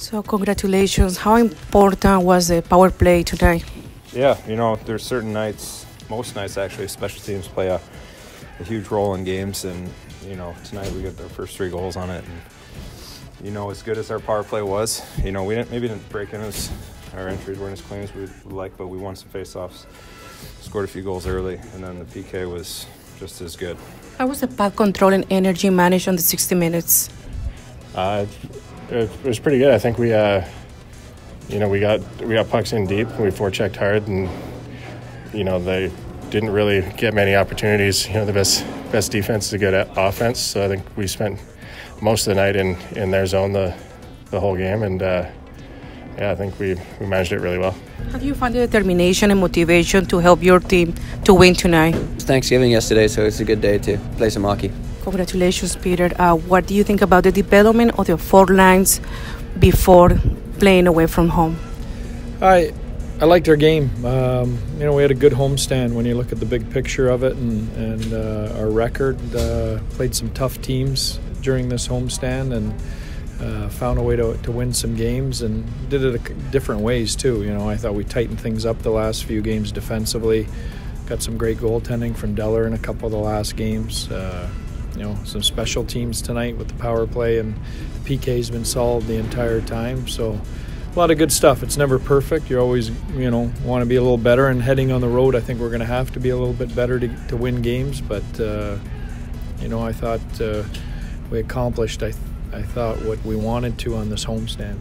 So, congratulations. How important was the power play tonight? Yeah, you know, there's certain nights, most nights actually, special teams play a, a huge role in games, and you know, tonight we got the first three goals on it. And, you know, as good as our power play was, you know, we didn't maybe didn't break in as our entries weren't as clean as we'd like, but we won some faceoffs, scored a few goals early, and then the PK was just as good. How was the puck control and energy managed on the 60 minutes? Uh, it, was pretty good. I think we, uh, you know, we got we got pucks in deep. We forechecked hard, and you know they didn't really get many opportunities. You know, the best best defense is a good offense. So I think we spent most of the night in in their zone the the whole game, and uh, yeah, I think we we managed it really well. How do you find the determination and motivation to help your team to win tonight? It's Thanksgiving yesterday, so it's a good day to play some hockey. Congratulations, Peter. Uh, what do you think about the development of the four lines before playing away from home? I I liked our game. Um, you know, we had a good homestand when you look at the big picture of it, and and uh, our record. Uh, played some tough teams during this homestand, and uh, found a way to, to win some games, and did it different ways too. You know, I thought we tightened things up the last few games defensively. Got some great goaltending from Deller in a couple of the last games. You know, some special teams tonight with the power play, and the PK's been solid the entire time. So a lot of good stuff. It's never perfect. You always, you know, want to be a little better. And heading on the road, I think we're going to have to be a little bit better to, to win games. But uh, you know, I thought uh, we accomplished. I, th- I thought what we wanted to on this homestand.